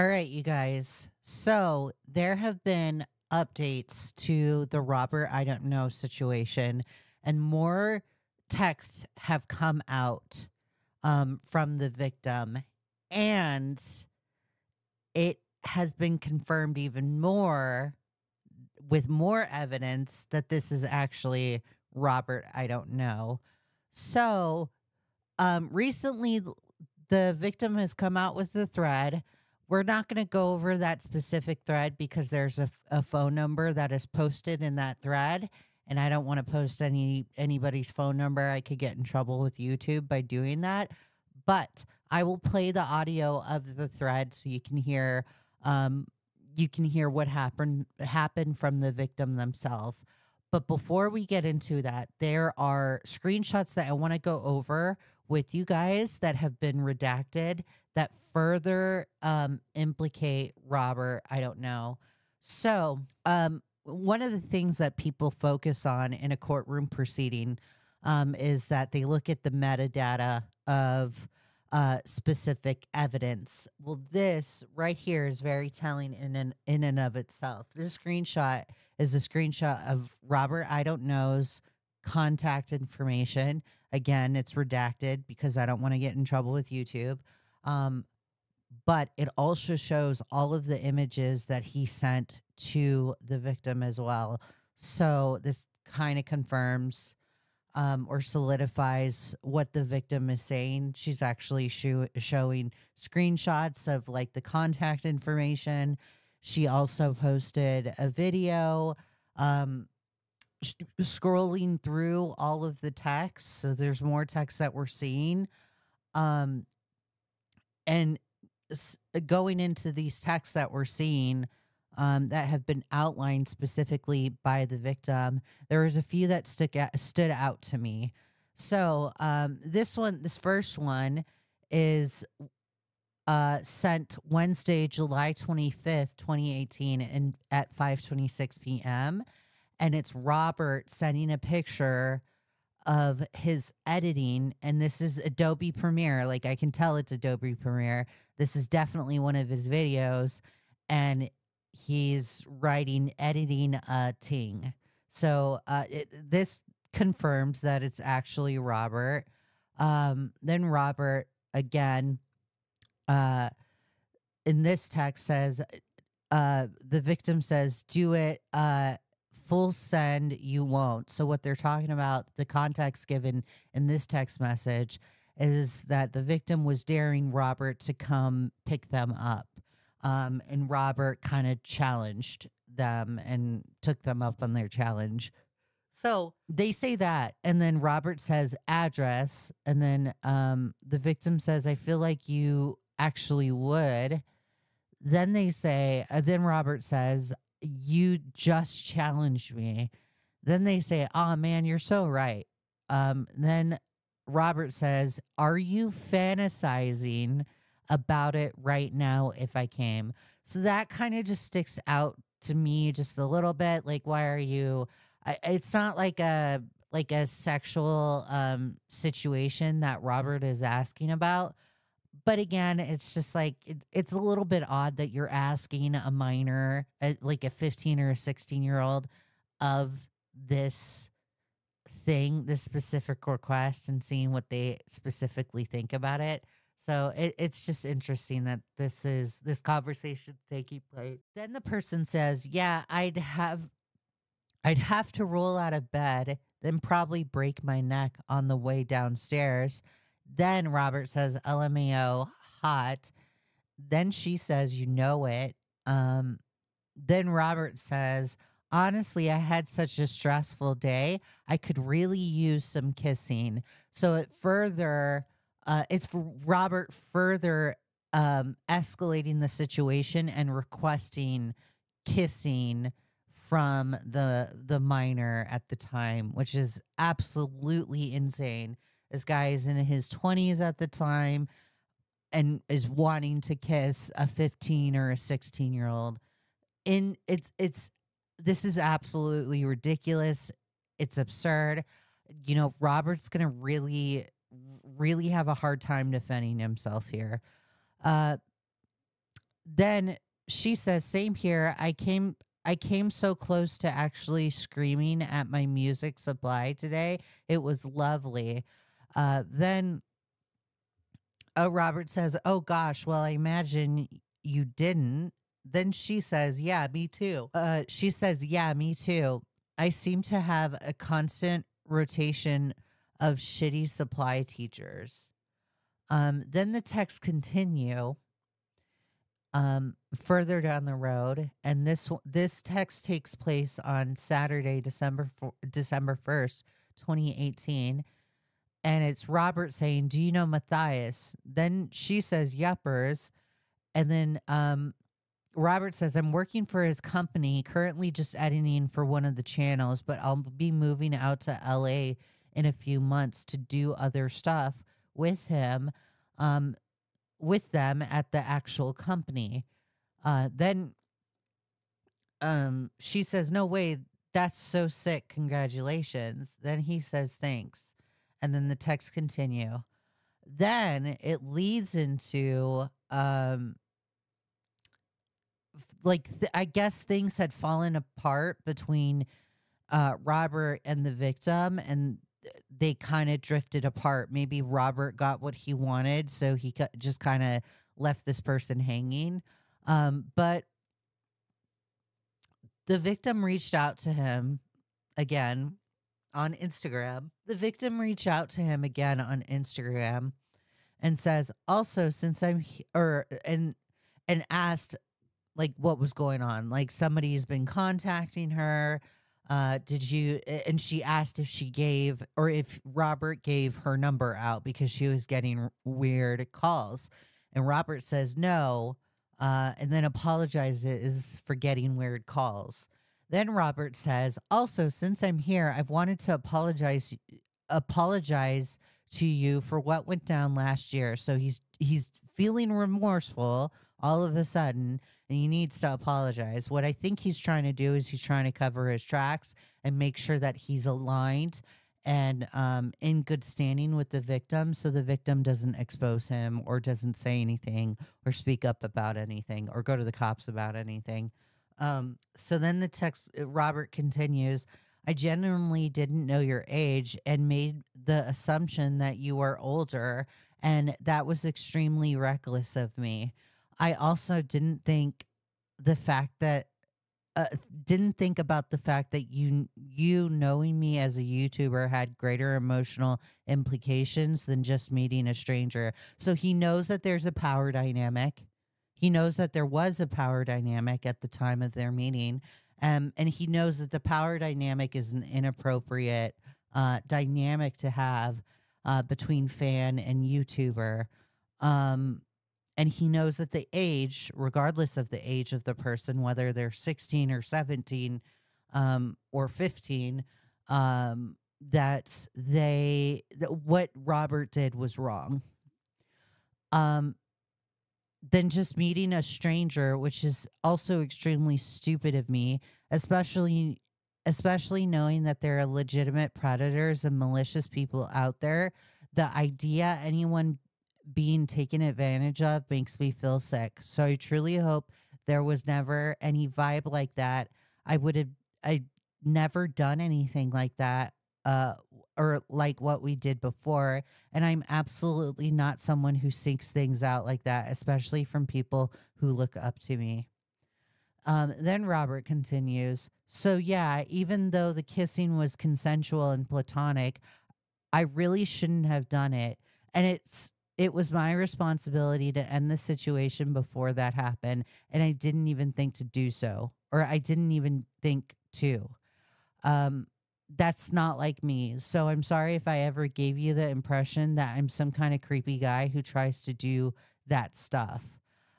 All right, you guys. So there have been updates to the Robert I don't know situation, and more texts have come out um, from the victim, and it has been confirmed even more with more evidence that this is actually Robert I don't know. So, um, recently the victim has come out with the thread. We're not going to go over that specific thread because there's a, a phone number that is posted in that thread and I don't want to post any anybody's phone number. I could get in trouble with YouTube by doing that. But I will play the audio of the thread so you can hear um, you can hear what happened happened from the victim themselves. But before we get into that, there are screenshots that I want to go over with you guys that have been redacted that further um, implicate Robert. I don't know. So, um, one of the things that people focus on in a courtroom proceeding um, is that they look at the metadata of uh, specific evidence. Well, this right here is very telling in in and of itself. This screenshot is a screenshot of Robert I don't know's contact information. Again, it's redacted because I don't want to get in trouble with YouTube. Um, but it also shows all of the images that he sent to the victim as well. So this kind of confirms um, or solidifies what the victim is saying. She's actually sho- showing screenshots of like the contact information. She also posted a video um, scrolling through all of the text. So there's more text that we're seeing. Um, and going into these texts that we're seeing, um, that have been outlined specifically by the victim. There was a few that stuck out, stood out to me. So um, this one, this first one, is uh, sent Wednesday, July twenty fifth, twenty eighteen, and at five twenty six p.m. And it's Robert sending a picture of his editing, and this is Adobe Premiere. Like I can tell it's Adobe Premiere. This is definitely one of his videos, and he's writing editing a ting. So uh, it, this confirms that it's actually Robert. Um, then Robert again, uh, in this text says, uh, the victim says, "Do it." Uh, full send you won't so what they're talking about the context given in this text message is that the victim was daring robert to come pick them up um, and Robert kind of challenged them and took them up on their challenge. So they say that, and then Robert says address, and then um, the victim says, "I feel like you actually would." Then they say, uh, then Robert says, "You just challenged me." Then they say, "Oh man, you're so right." Um, then Robert says, "Are you fantasizing?" about it right now if I came. So that kind of just sticks out to me just a little bit. Like, why are you? I, it's not like a like a sexual um situation that Robert is asking about. But again, it's just like it, it's a little bit odd that you're asking a minor, uh, like a 15 or a 16 year old, of this thing, this specific request, and seeing what they specifically think about it. So it, it's just interesting that this is this conversation taking place. Then the person says, "Yeah, I'd have, I'd have to roll out of bed, then probably break my neck on the way downstairs." Then Robert says, "LMAO, hot." Then she says, "You know it." Um, then Robert says, "Honestly, I had such a stressful day. I could really use some kissing." So it further uh, it's Robert further um, escalating the situation and requesting kissing from the the minor at the time, which is absolutely insane. This guy is in his twenties at the time and is wanting to kiss a 15 or a 16 year old. In it's it's this is absolutely ridiculous. It's absurd. You know, Robert's gonna really really have a hard time defending himself here. Uh, then she says, "Same here. I came." I came so close to actually screaming at my music supply today. It was lovely. Uh, then oh, Robert says, Oh gosh, well, I imagine you didn't. Then she says, Yeah, me too. Uh, she says, Yeah, me too. I seem to have a constant rotation of shitty supply teachers. Um, then the texts continue um, further down the road, and this this text takes place on Saturday, December December first, twenty eighteen, and it's Robert saying, "Do you know Matthias?" Then she says, "Yuppers," and then um, Robert says, "I'm working for his company, currently just editing for one of the channels, but I'll be moving out to L.A. in a few months to do other stuff with him." Um, with them at the actual company. Uh, then um, she says, No way, that's so sick. Congratulations. Then he says, Thanks. And then the text continue. Then it leads into um, like th- I guess things had fallen apart between uh, Robert and the victim, and they kind of drifted apart. Maybe Robert got what he wanted, so he just kind of left this person hanging. Um, but the victim reached out to him again on Instagram. The victim reached out to him again on Instagram and says, "Also, since I'm he- or and and asked like what was going on. Like somebody's been contacting her. Uh, did you? And she asked if she gave or if Robert gave her number out because she was getting weird calls. And Robert says no, uh, and then apologizes for getting weird calls. Then Robert says, also, since I'm here, I've wanted to apologize apologize to you for what went down last year. So he's he's feeling remorseful all of a sudden and he needs to apologize. What I think he's trying to do is he's trying to cover his tracks and make sure that he's aligned and um, in good standing with the victim so the victim doesn't expose him or doesn't say anything or speak up about anything or go to the cops about anything. Um, so then the text, uh, Robert continues, I genuinely didn't know your age and made the assumption that you were older, and that was extremely reckless of me. I also didn't think the fact that uh, didn't think about the fact that you you knowing me as a YouTuber had greater emotional implications than just meeting a stranger. So he knows that there's a power dynamic. He knows that there was a power dynamic at the time of their meeting. Um, and he knows that the power dynamic is an inappropriate uh, dynamic to have uh, between fan and YouTuber. Um, and he knows that the age, regardless of the age of the person, whether they're 16 or 17 um, or 15, um, that they that what Robert did was wrong. Um, than just meeting a stranger, which is also extremely stupid of me, especially especially knowing that there are legitimate predators and malicious people out there. The idea anyone being taken advantage of makes me feel sick. So I truly hope there was never any vibe like that. I would have I never done anything like that uh or like what we did before and I'm absolutely not someone who seeks things out like that, especially from people who look up to me. Um, then Robert continues, So, yeah, even though the kissing was consensual and platonic, I really shouldn't have done it. And it's, it was my responsibility to end the situation before that happened. And I didn't even think to do so, or I didn't even think to. Um, that's not like me. So I'm sorry if I ever gave you the impression that I'm some kind of creepy guy who tries to do that stuff.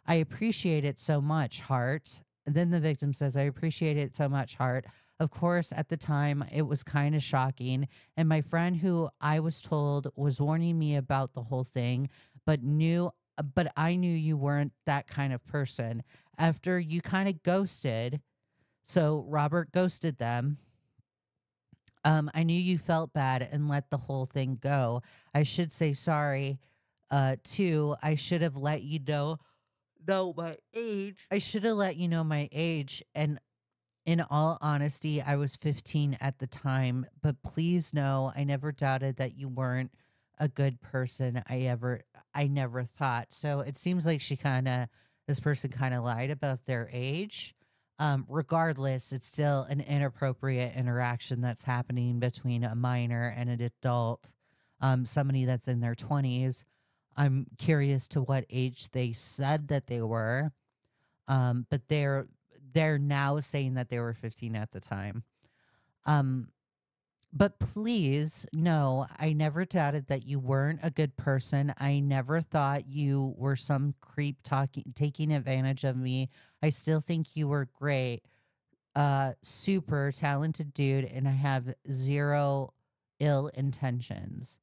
I appreciate it so much, Heart. Then the victim says, I appreciate it so much, Heart. Of course, at the time, it was kind of shocking. And my friend, who I was told was warning me about the whole thing, but knew, but I knew you weren't that kind of person. After you kind of ghosted, so Robert ghosted them. Um, I knew you felt bad and let the whole thing go. I should say sorry. Uh, too, I should have let you know know my age. I should have let you know my age. And in all honesty, I was 15 at the time. But please know, I never doubted that you weren't a good person. I ever, I never thought. So it seems like she kind of, this person kind of lied about their age. Um, regardless, it's still an inappropriate interaction that's happening between a minor and an adult, um, somebody that's in their 20s. I'm curious to what age they said that they were. Um, but they're they're now saying that they were 15 at the time. Um, but please no, I never doubted that you weren't a good person. I never thought you were some creep talking taking advantage of me. I still think you were great. Uh super talented dude and I have zero ill intentions.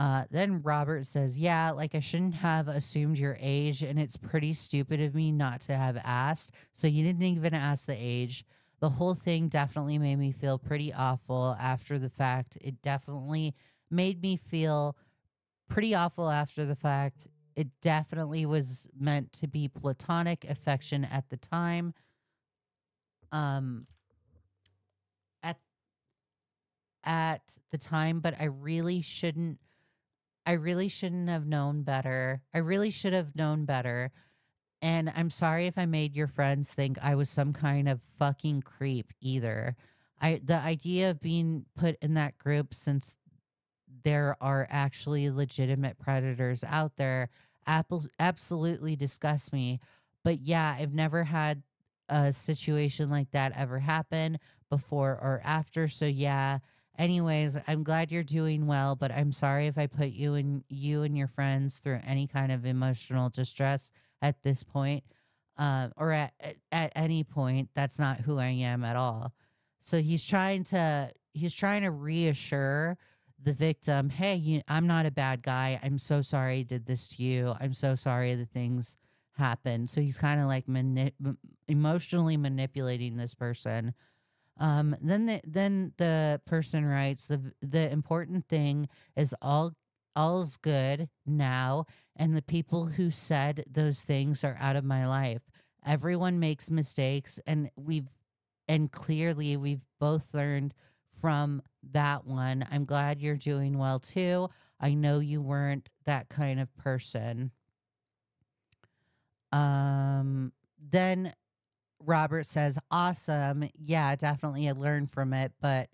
Uh, then Robert says, Yeah, like I shouldn't have assumed your age, and it's pretty stupid of me not to have asked. So you didn't even ask the age. The whole thing definitely made me feel pretty awful after the fact. It definitely made me feel pretty awful after the fact. It definitely was meant to be platonic affection at the time. Um, at at the time, but I really shouldn't I really shouldn't have known better. I really should have known better. And I'm sorry if I made your friends think I was some kind of fucking creep either. I the idea of being put in that group since there are actually legitimate predators out there apple, absolutely disgusts me. But yeah, I've never had a situation like that ever happen before or after. So yeah, anyways, I'm glad you're doing well, but I'm sorry if I put you and you and your friends through any kind of emotional distress at this point, uh, or at at any point. That's not who I am at all. So he's trying to he's trying to reassure the victim, hey, you, I'm not a bad guy. I'm so sorry I did this to you. I'm so sorry the things happened. So he's kind of like mani- emotionally manipulating this person um, then the then the person writes the the important thing is all all's good now, and the people who said those things are out of my life. Everyone makes mistakes, and we've and clearly we've both learned from that one. I'm glad you're doing well too. I know you weren't that kind of person. Um, then Robert says, "Awesome. Yeah, definitely I learned from it, but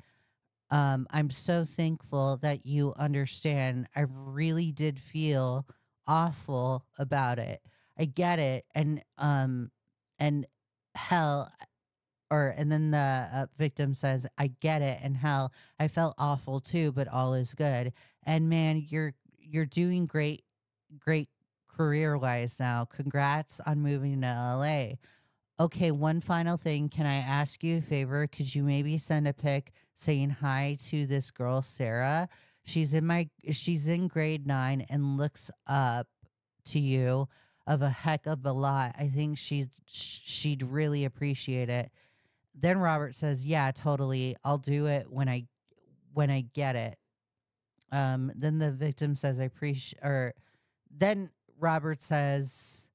um I'm so thankful that you understand. I really did feel awful about it. I get it. And um and hell or and then the uh, victim says, "I get it." And hell, I felt awful too, but all is good. And man, you're you're doing great great career-wise now. Congrats on moving to LA. Okay, one final thing. Can I ask you a favor? Could you maybe send a pic saying hi to this girl, Sarah? She's in my she's in grade nine and looks up to you of a heck of a lot. I think she'd she'd really appreciate it. Then Robert says, "Yeah, totally. I'll do it when I when I get it." Um, then the victim says, "I appreciate." Or then Robert says,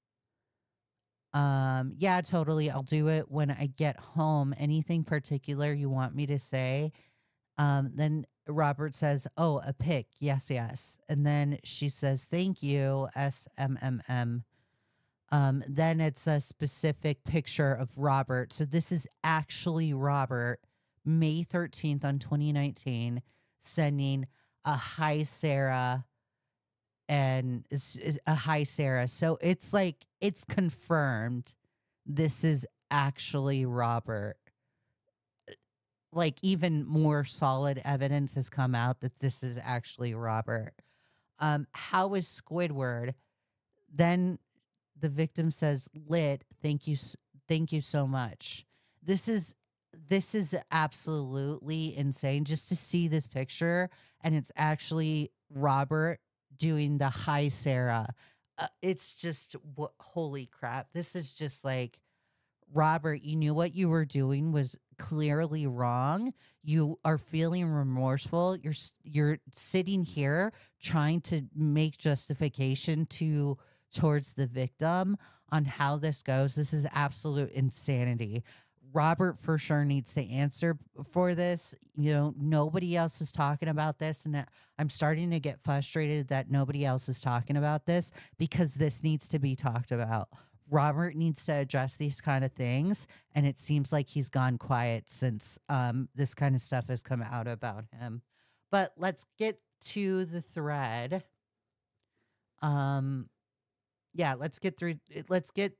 um, yeah, totally. I'll do it when I get home. Anything particular you want me to say? Um, then Robert says, Oh, a pic. Yes, yes. And then she says, Thank you, SMMM. Um, then it's a specific picture of Robert. So this is actually Robert, May 13th on 2019, sending a hi, Sarah and is, is a hi Sarah. So it's like it's confirmed this is actually Robert. Like even more solid evidence has come out that this is actually Robert. Um, how is Squidward? Then the victim says, "Lit, thank you, thank you so much." This is this is absolutely insane just to see this picture and it's actually Robert doing the hi Sarah. Uh, it's just what holy crap. This is just like Robert, you knew what you were doing was clearly wrong. You are feeling remorseful. You're you're sitting here trying to make justification to towards the victim on how this goes. This is absolute insanity. Robert for sure needs to answer for this. You know, nobody else is talking about this. And I'm starting to get frustrated that nobody else is talking about this because this needs to be talked about. Robert needs to address these kind of things. And it seems like he's gone quiet since um, this kind of stuff has come out about him. But let's get to the thread. Um, yeah, let's get through. Let's get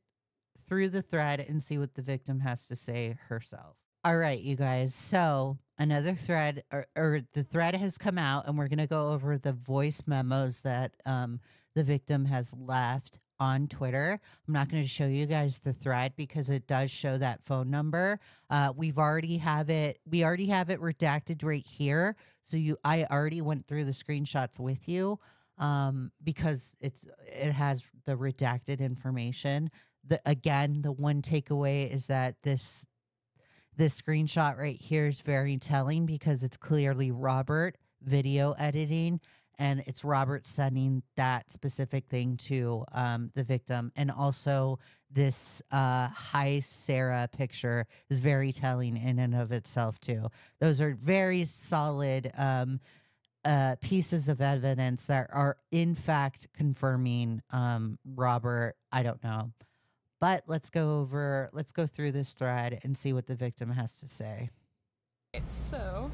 through the thread and see what the victim has to say herself. All right, you guys. So another thread, or, or the thread has come out, and we're going to go over the voice memos that um, the victim has left on Twitter. I'm not going to show you guys the thread because it does show that phone number. Uh, we've already have it. We already have it redacted right here. So you, I already went through the screenshots with you um, because it's it has the redacted information the again the one takeaway is that this this screenshot right here is very telling because it's clearly Robert video editing and it's Robert sending that specific thing to um, the victim. And also, this uh, hi Sarah picture is very telling in and of itself, too. Those are very solid um, uh, pieces of evidence that are, in fact, confirming um, Robert. I don't know but let's go over, let's go through this thread and see what the victim has to say. so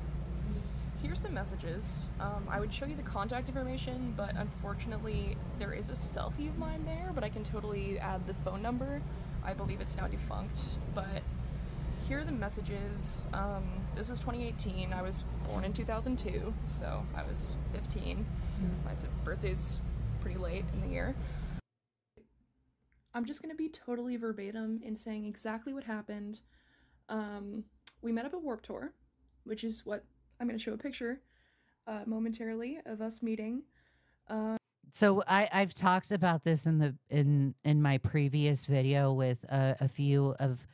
here's the messages. Um, I would show you the contact information, but unfortunately there is a selfie of mine there, but I can totally add the phone number. I believe it's now defunct, but here are the messages. Um, this is 2018. I was born in 2002, so I was 15. Mm. My birthday's pretty late in the year. I'm just gonna be totally verbatim in saying exactly what happened. Um, we met up at Warped Tour, which is what I'm gonna show a picture uh, momentarily of us meeting. Uh, so I I've talked about this in the in in my previous video with uh, a few of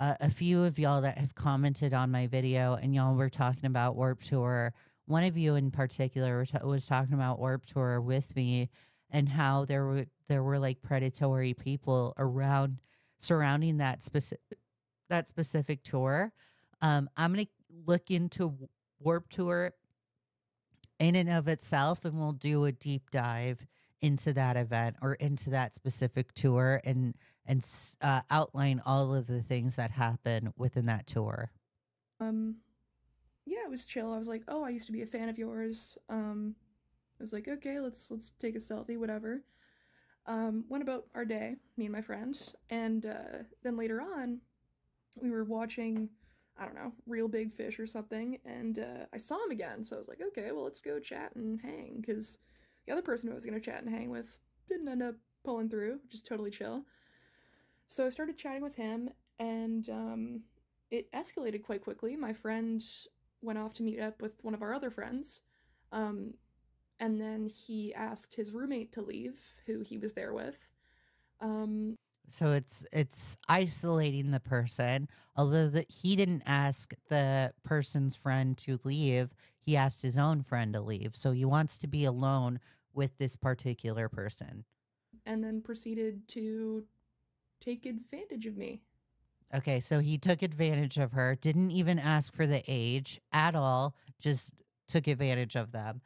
uh, a few of y'all that have commented on my video, and y'all were talking about Warped Tour. One of you in particular was talking about Warped Tour with me and how there were there were like predatory people around surrounding that specific that specific tour. Um, I'm gonna look into Warped Tour in and of itself, and we'll do a deep dive into that event or into that specific tour and and uh, outline all of the things that happen within that tour. Um, yeah, it was chill. I was like, oh, I used to be a fan of yours. Um, I was like, okay, let's let's take a selfie, whatever. Um, went about our day, me and my friend, and uh, then later on, we were watching, I don't know, Reel Big Fish or something, and uh, I saw him again. So I was like, okay, well, let's go chat and hang, because the other person who I was gonna chat and hang with didn't end up pulling through, which is totally chill. So I started chatting with him, and um, it escalated quite quickly. My friend went off to meet up with one of our other friends. Um, and then he asked his roommate to leave, who he was there with. Um, so it's it's isolating the person. Although that he didn't ask the person's friend to leave, he asked his own friend to leave. So he wants to be alone with this particular person. And then proceeded to take advantage of me. Okay, so he took advantage of her, didn't even ask for the age at all, just took advantage of them.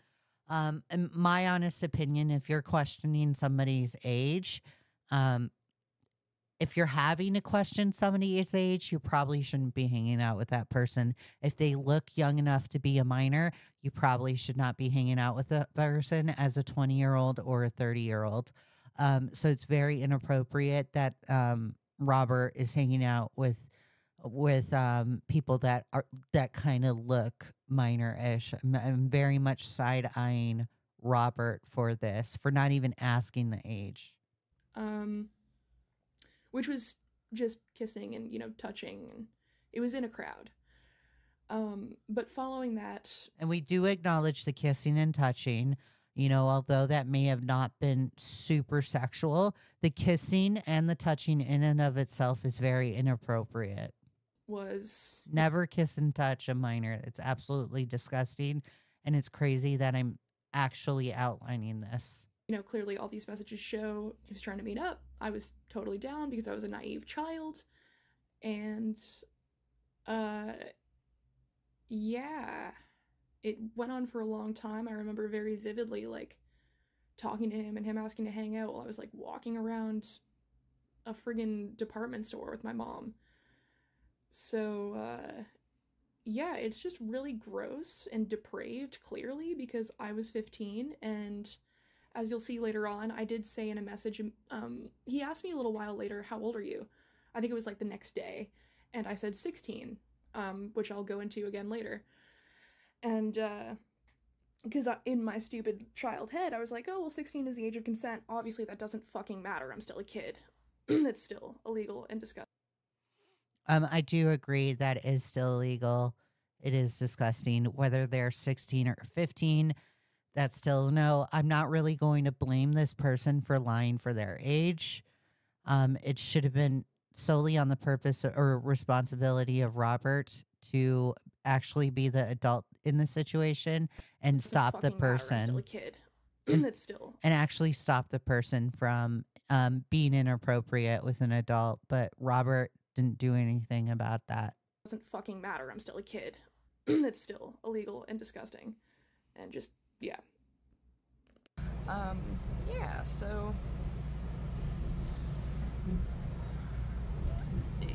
Um, my honest opinion, if you're questioning somebody's age, um, if you're having to question somebody's age, you probably shouldn't be hanging out with that person. If they look young enough to be a minor, you probably should not be hanging out with that person as a 20 year old or a 30 year old. Um, so it's very inappropriate that um, Robert is hanging out with with um, people that are that kind of look minor-ish. I'm, I'm very much side-eyeing Robert for this for not even asking the age. Um, which was just kissing and you know touching, and it was in a crowd. Um, but following that, and we do acknowledge the kissing and touching. You know, although that may have not been super sexual, the kissing and the touching in and of itself is very inappropriate was never kiss and touch a minor. It's absolutely disgusting. And it's crazy that I'm actually outlining this. you know, clearly all these messages show he was trying to meet up. I was totally down because I was a naive child. And uh yeah, it went on for a long time. I remember very vividly like talking to him and him asking to hang out while I was like walking around a friggin' department store with my mom. So uh yeah, it's just really gross and depraved, clearly, because I was 15, and as you'll see later on, I did say in a message, um, he asked me a little while later, How old are you? I think it was like the next day, and I said 16, um, which I'll go into again later. And, uh, because in my stupid child head, I was like, oh, well, 16 is the age of consent. Obviously, that doesn't fucking matter. I'm still a kid. it's still illegal and disgusting. Um, I do agree that is still illegal. It is disgusting. Whether they're 16 or 15, that's still no. I'm not really going to blame this person for lying for their age. Um, it should have been solely on the purpose or responsibility of Robert to actually be the adult in the situation and Doesn't stop the fucking still person a kid. And- it's still and actually stop the person from um, being inappropriate with an adult. But Robert didn't do anything about that. doesn't fucking matter. I'm still a kid. it's still illegal and disgusting. And just yeah. Um yeah, so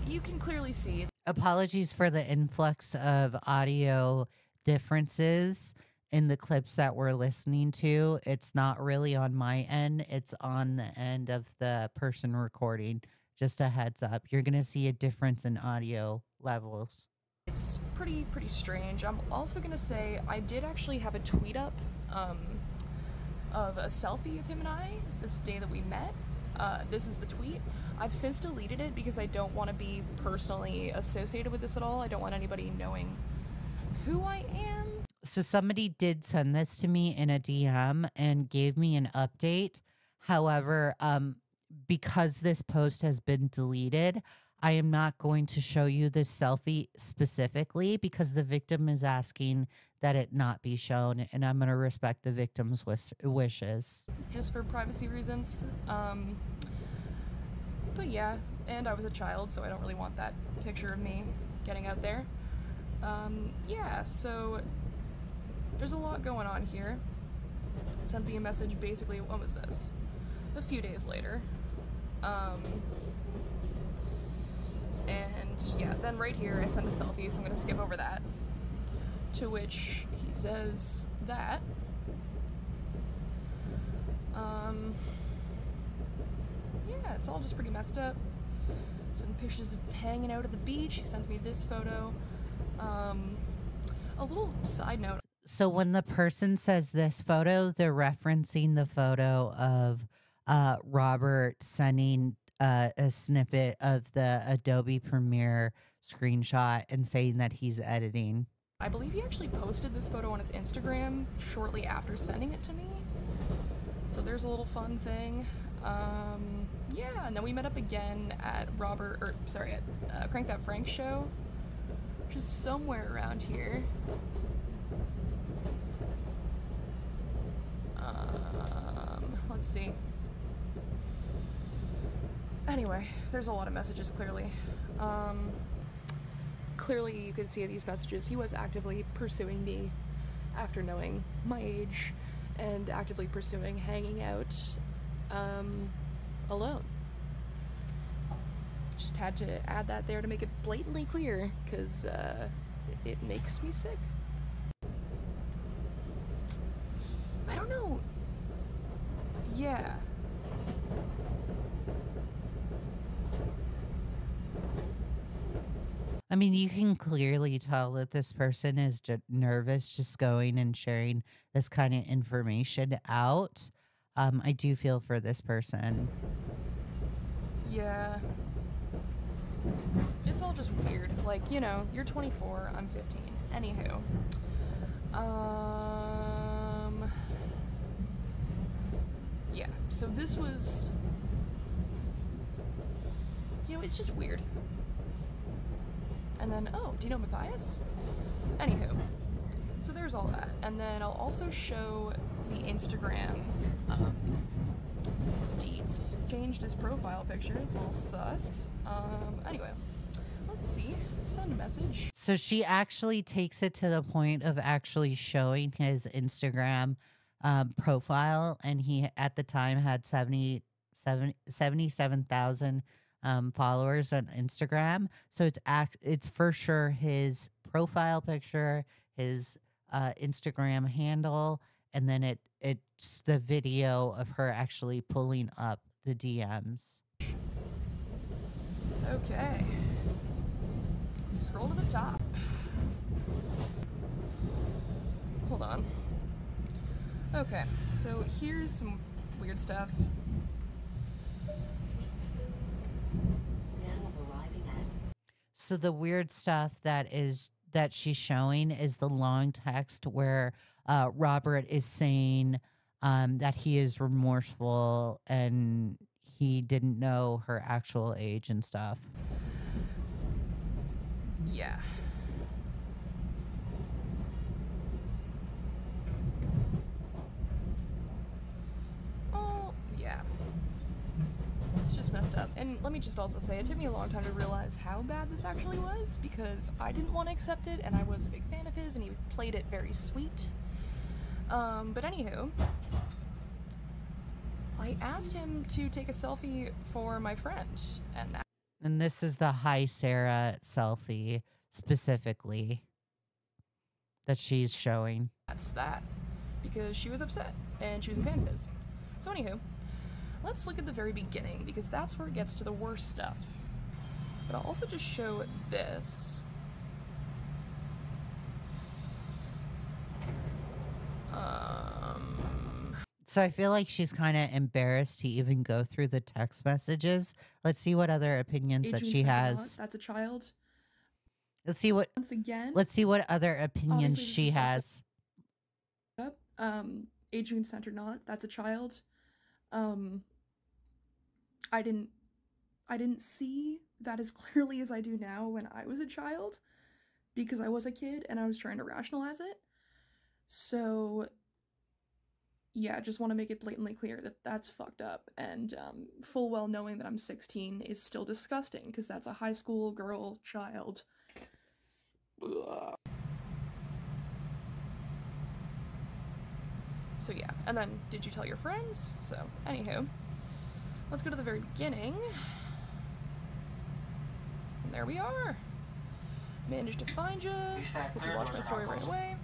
you can clearly see Apologies for the influx of audio differences in the clips that we're listening to. It's not really on my end, it's on the end of the person recording. Just a heads up. You're going to see a difference in audio levels. it's pretty pretty strange. I'm also gonna say I did actually have a tweet up um, of a selfie of him and I this day that we met. Uh, this is the tweet. I've since deleted it because I don't want to be personally associated with this at all. I don't want anybody knowing who I am. So somebody did send this to me in a DM and gave me an update. However, um because this post has been deleted, I am not going to show you this selfie specifically because the victim is asking that it not be shown and I'm going to respect the victim's wis- wishes. just for privacy reasons. Um, but yeah, and I was a child, so I don't really want that picture of me getting out there. Um, yeah, so there's a lot going on here. Sent me a message basically, when was this? A few days later. Um, and yeah, then right here I sent a selfie, so I'm gonna skip over that. To which he says that. Um, yeah, it's all just pretty messed up. Some pictures of hanging out at the beach. He sends me this photo. Um, a little side note. So when the person says this photo, they're referencing the photo of uh, Robert sending uh, a snippet of the Adobe Premiere screenshot and saying that he's editing. I believe he actually posted this photo on his Instagram shortly after sending it to me. So there's a little fun thing. Um, yeah, and then we met up again at Robert, or sorry, at uh, Crank That Frank show, is somewhere around here. Um, let's see. Anyway, there's a lot of messages clearly. Um, clearly you can see these messages he was actively pursuing me after knowing my age and actively pursuing hanging out um, alone. Had to add that there to make it blatantly clear because uh, it makes me sick. I don't know. Yeah. I mean, you can clearly tell that this person is ju- nervous just going and sharing this kind of information out. Um, I do feel for this person. Yeah. It's all just weird. Like, you know, you're 24, I'm 15. Anywho. Um. Yeah, so this was. You know, it's just weird. And then, oh, do you know Matthias? Anywho. So there's all that. And then I'll also show the Instagram um, deets. Changed his profile picture. It's a little sus. Um, anyway, let's see. Send a message. So she actually takes it to the point of actually showing his Instagram um, profile, and he at the time had 70, 70 77,000 um, followers on Instagram. So it's act it's for sure his profile picture, his uh, Instagram handle, and then it it's the video of her actually pulling up the DMs. Okay. Scroll to the top. Hold on. Okay, so here's some weird stuff. So the weird stuff that is that she's showing is the long text where uh, Robert is saying um, that he is remorseful and he didn't know her actual age and stuff. Yeah. Oh, yeah. It's just messed up. And let me just also say, it took me a long time to realize how bad this actually was because I didn't want to accept it and I was a big fan of his and he played it very sweet. Um, but anywho, I asked him to take a selfie for my friend and that And this is the Hi Sarah selfie specifically that she's showing. that's that because she was upset and she was a fan of his. So anywho, let's look at the very beginning because that's where it gets to the worst stuff. But I'll also just show this. Um, So I feel like she's kind of embarrassed to even go through the text messages. Let's see what other opinions that she has. That's a child. Let's see what Once again, let's see what other opinions she is like a- has. Um, Adrian Center not. That's a child. Um, I didn't, I didn't see that as clearly as I do now when I was a child, because I was a kid and I was trying to rationalize it. So, yeah, just want to make it blatantly clear that that's fucked up, and um, full well knowing that I'm 16 is still disgusting because that's a high school girl child. Ugh. So yeah, and then did you tell your friends? So anywho, let's go to the very beginning. And there we are. Managed to find you because you watched my story right away.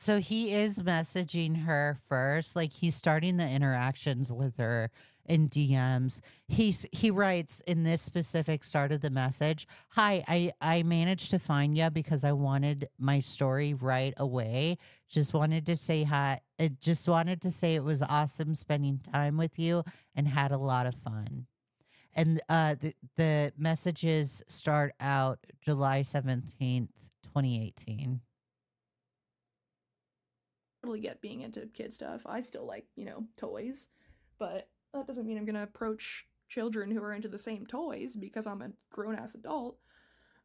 So he is messaging her first, like he's starting the interactions with her in DMs. He's he writes in this specific start of the message, "Hi, I I managed to find you because I wanted my story right away. Just wanted to say hi. I just wanted to say it was awesome spending time with you and had a lot of fun." And uh the the messages start out July 17th, 2018. Totally get being into kid stuff. I still like, you know, toys, but that doesn't mean I'm gonna approach children who are into the same toys because I'm a grown ass adult.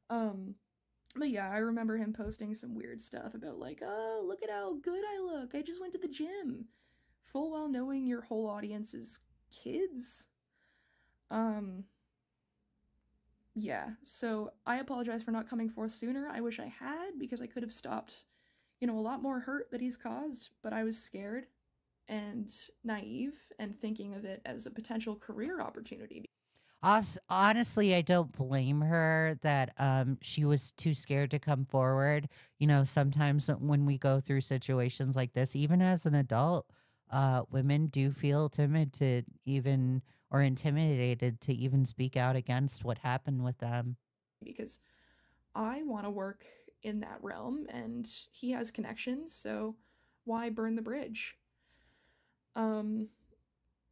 Um, but yeah, I remember him posting some weird stuff about like, oh, look at how good I look. I just went to the gym. Full well knowing your whole audience is kids. Um, yeah, so I apologize for not coming forth sooner. I wish I had because I could have stopped, you know, a lot more hurt that he's caused, but I was scared and naive and thinking of it as a potential career opportunity. Honestly, I don't blame her that um, she was too scared to come forward. You know, sometimes when we go through situations like this, even as an adult, uh, women do feel timid to even or intimidated to even speak out against what happened with them. because I want to work in that realm and he has connections, so why burn the bridge? Um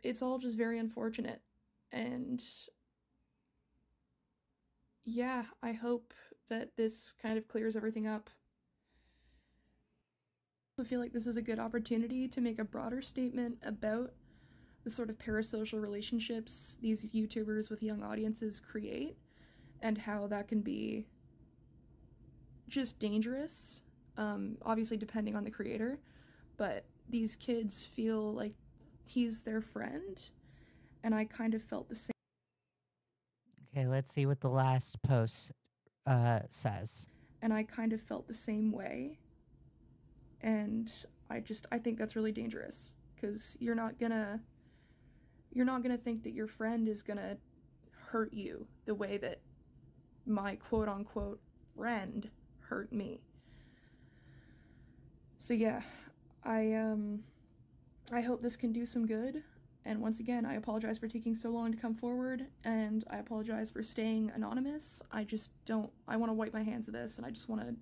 it's all just very unfortunate and yeah, I hope that this kind of clears everything up. I feel like this is a good opportunity to make a broader statement about the sort of parasocial relationships these YouTubers with young audiences create and how that can be just dangerous, um, obviously depending on the creator, but these kids feel like he's their friend, and I kind of felt the same. Okay, let's see what the last post uh, says. And I kind of felt the same way. And I just I think that's really dangerous because you're not gonna you're not gonna think that your friend is gonna hurt you the way that my quote unquote friend hurt me. So yeah, I um I hope this can do some good. And once again, I apologize for taking so long to come forward, and I apologize for staying anonymous. I just don't, I want to wipe my hands of this, and I just want to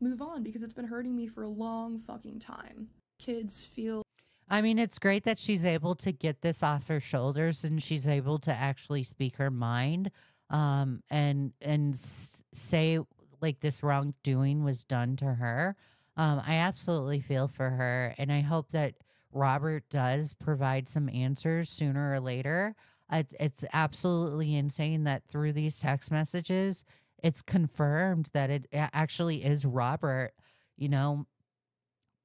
move on because it's been hurting me for a long fucking time. Kids feel. I mean, it's great that she's able to get this off her shoulders and she's able to actually speak her mind um, and and say like this wrongdoing was done to her. Um, I absolutely feel for her, and I hope that Robert does provide some answers sooner or later. It's, it's absolutely insane that through these text messages, it's confirmed that it actually is Robert. You know,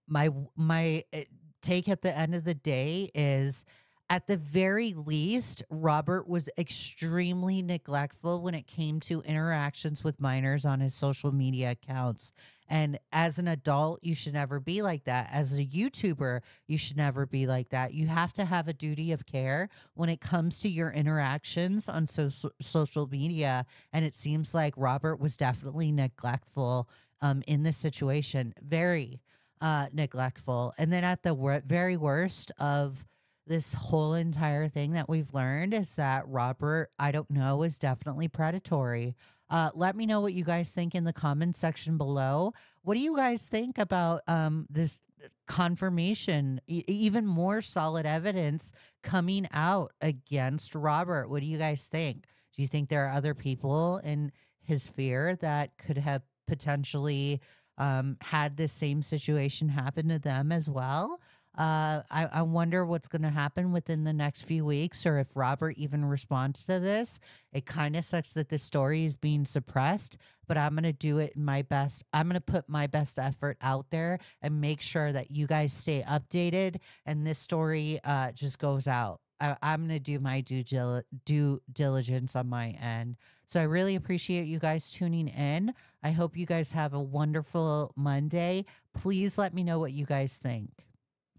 my my eh, take at the end of the day is at the very least, Robert was extremely neglectful when it came to interactions with minors on his social media accounts. And as an adult, you should never be like that. As a YouTuber, you should never be like that. You have to have a duty of care when it comes to your interactions on so- social media. And it seems like Robert was definitely neglectful um, in this situation, very uh, neglectful. And then at the wor- very worst of this whole entire thing that we've learned is that Robert, I don't know, is definitely predatory. Uh, let me know what you guys think in the comments section below. What do you guys think about um, this confirmation, e- even more solid evidence coming out against Robert? What do you guys think? Do you think there are other people in his sphere that could have potentially um, had this same situation happen to them as well? Uh, I, I wonder what's going to happen within the next few weeks or if Robert even responds to this. It kind of sucks that this story is being suppressed, but I'm going to do it my best. I'm going to put my best effort out there and make sure that you guys stay updated and this story uh, just goes out. I, I'm going to do my due, dil- due diligence on my end. So I really appreciate you guys tuning in. I hope you guys have a wonderful Monday. Please let me know what you guys think.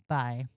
Bye.